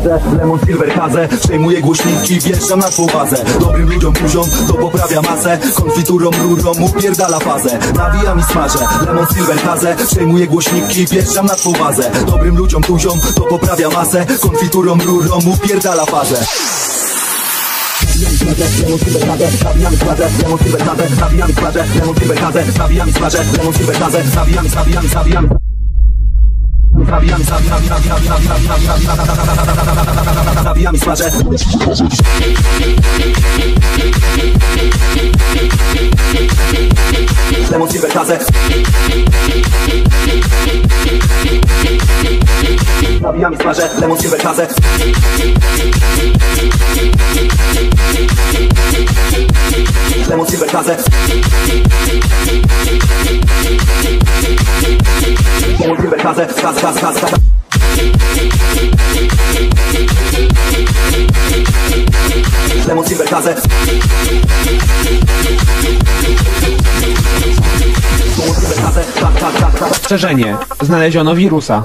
twarze Lemon Silver Kaze Przejmuję głośniki, wjeżdżam na twą bazę Dobrym ludziom buziom, to poprawia masę. Konfiturą, rurą, upierdala fazę. Nawijam i smażę Lemon Silver Kaze Przejmuję głośniki, wjeżdżam na twą bazę Dobrym ludziom buziom, to poprawia masę. Konfiturą, rurą, upierdala fazę. Lemon silver kaze, nawijamy składę Lemon silver kaze, nawijamy składę Lemon silver kaze, nawijamy składę Lemon silver kaze, nawijamy, nawijamy, nawijamy Nawijamy, nawijamy, nawijamy, nawijamy, nawijamy smażę Lemon silver kaze Nawijamy smażę Lemon silver kaze Ostrzeżenie. Znaleziono wirusa.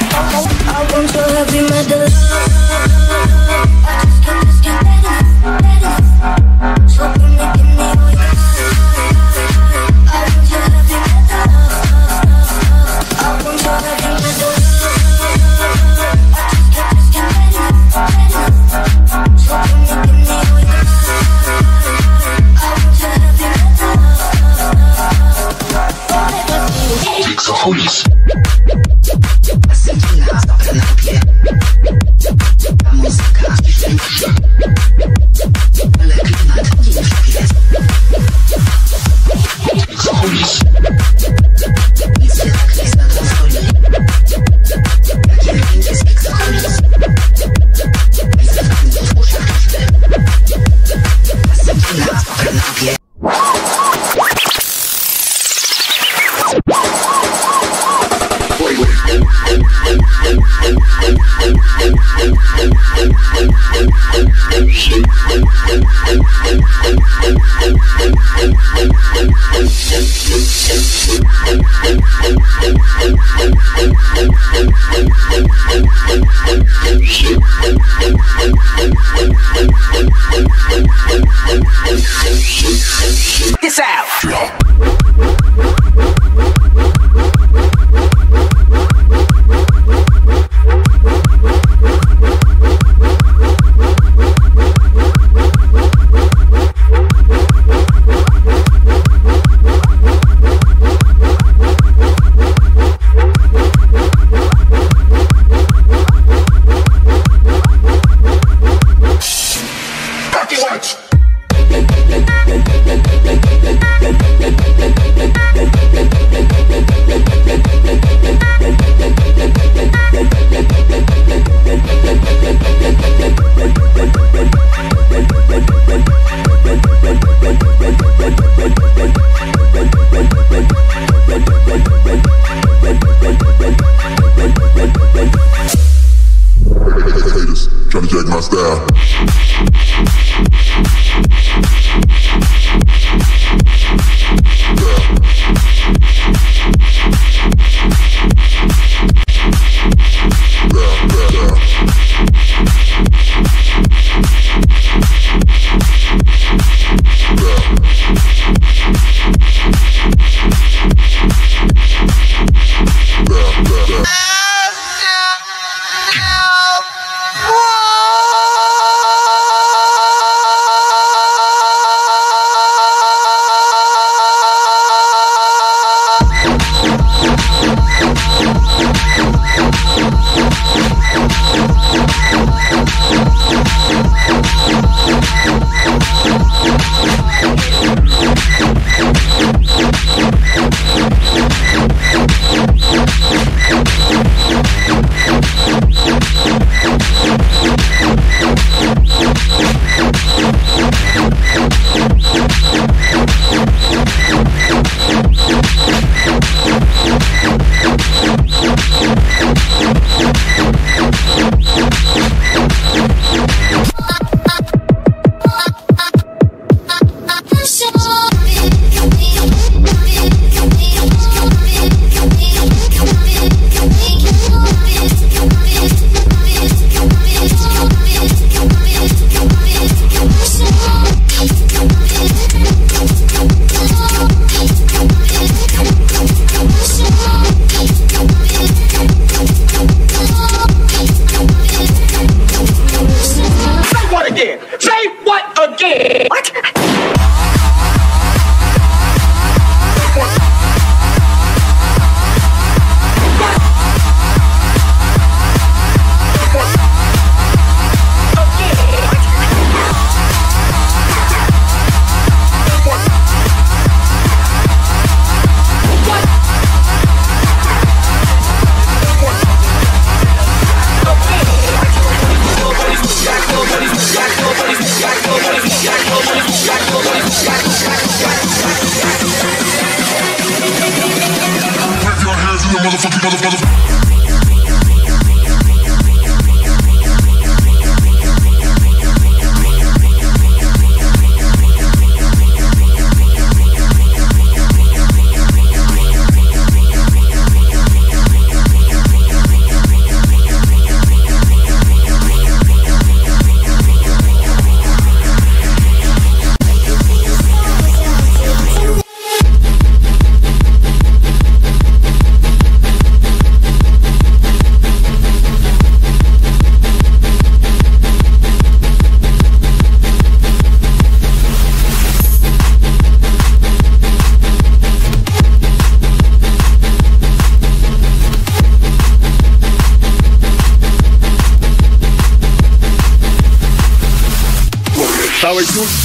I, want to I'm so happy, my love. motherfucking motherfucking. There's no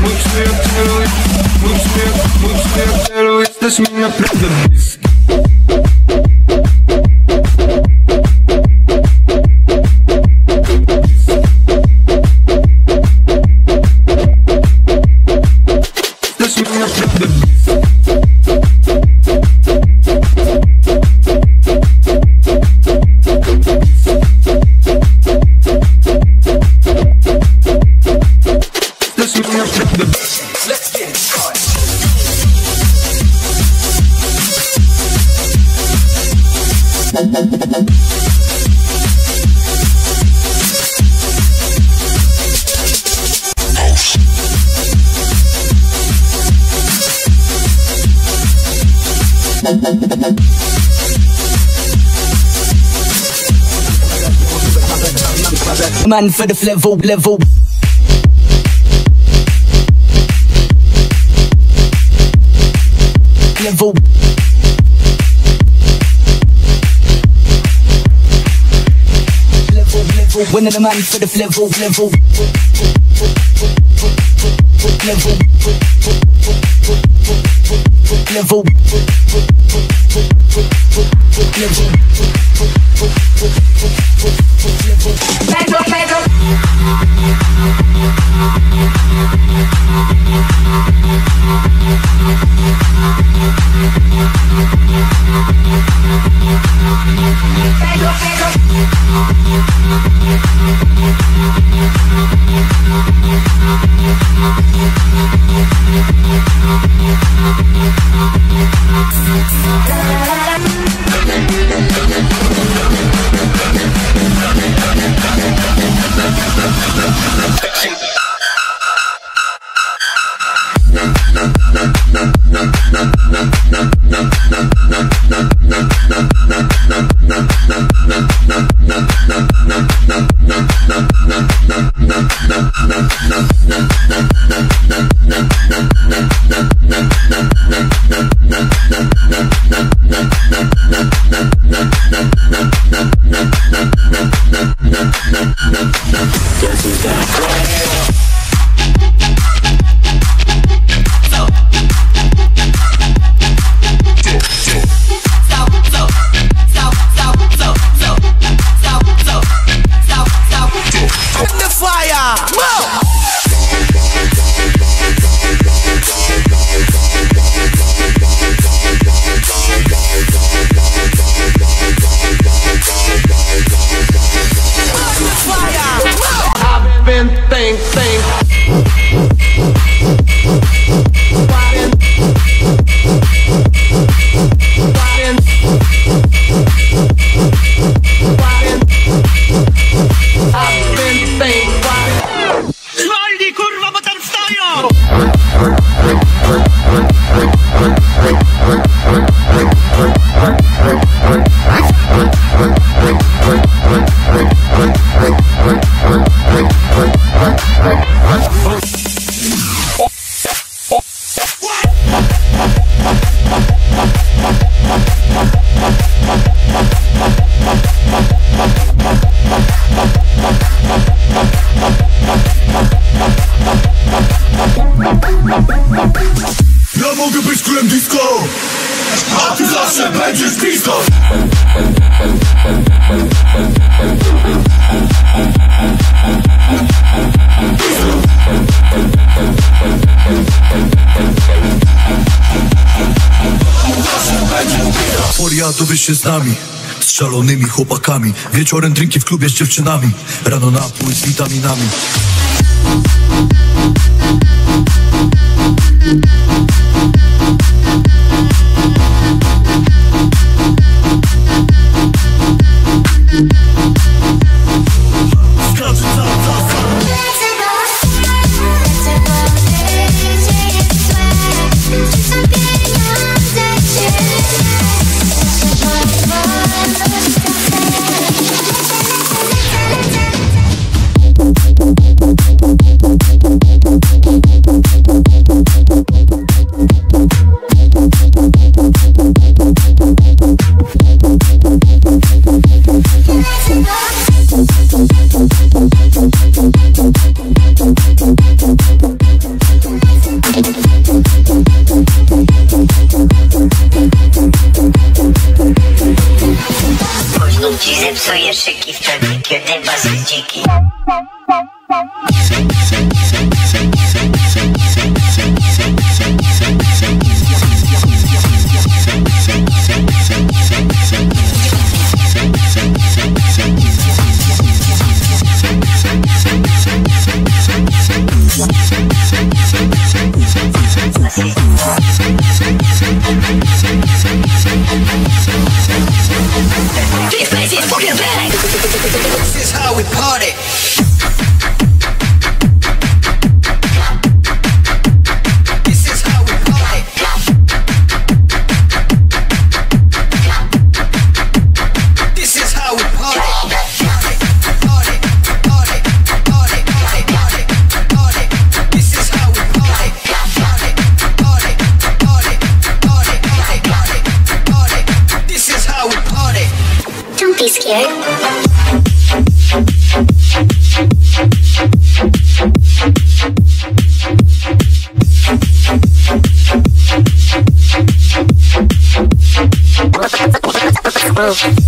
Мы все террорист, мы все, мы все террористы. push me up to the biscuit. Man for the level, level. level. One of the man for the level, level. Level. Level. Level. Pedal, pedal. Thank Zawsze będziesz blisko. Się z nami z szalonymi chłopakami. Wieczorem drinki w klubie z dziewczynami. Rano napój z witaminami Wow.